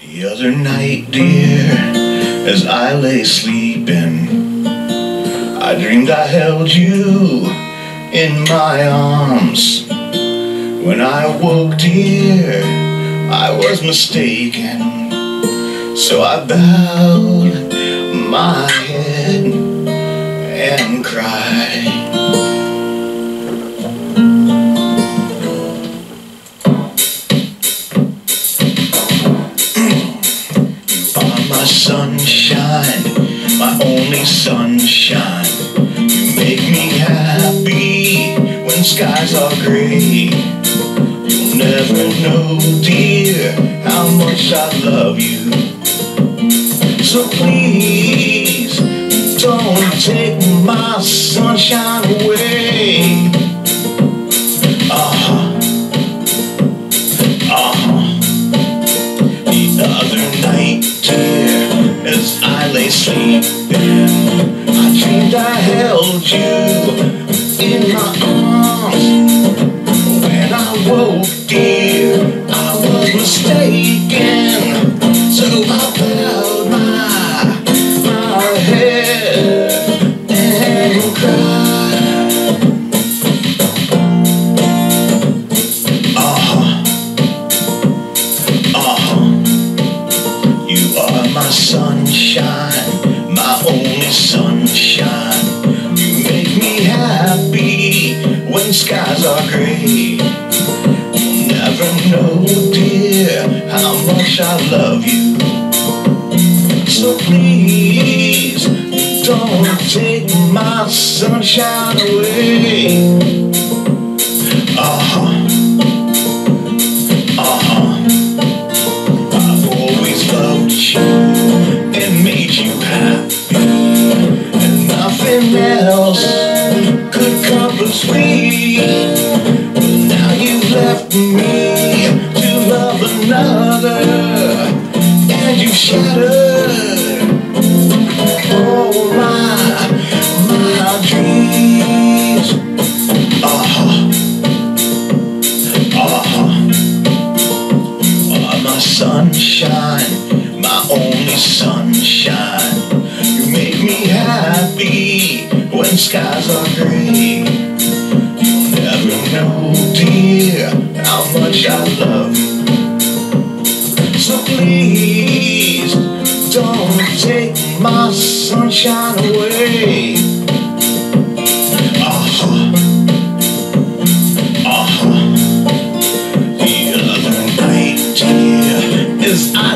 The other night, dear, as I lay sleeping, I dreamed I held you in my arms. When I woke, dear, I was mistaken. So I bowed my head and cried. Sunshine, my only sunshine. You make me happy when skies are gray. You'll never know, dear, how much I love you. So please, don't take my sunshine I dreamed I held you in my arms. When I woke, dear, I was mistaken. When skies are gray. Never know, dear, how much I love you. So please, don't take my sunshine away. But now you've left me to love another, and you've shattered all my my dreams. Uh-huh. Uh-huh my sunshine, my only sunshine. You make me happy when skies are gray know dear, how much I love you. So please, don't take my sunshine away. Uh-huh. Uh-huh. The other night, dear, as I.